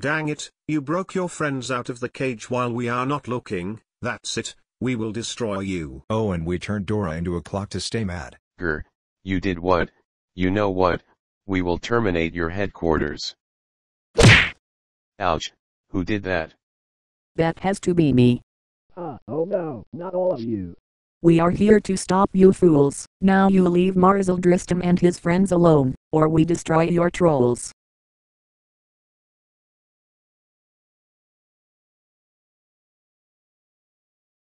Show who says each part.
Speaker 1: Dang it, you broke your friends out of the cage while we are not looking, that's it, we will destroy you.
Speaker 2: Oh and we turned Dora into a clock to stay mad.
Speaker 3: Grr, you did what? You know what? We will terminate your headquarters. Ouch, who did that?
Speaker 4: That has to be me.
Speaker 5: Ah, oh no, not all of you.
Speaker 4: We are here to stop you fools. Now you leave Marzel Drisdom and his friends alone, or we destroy your trolls.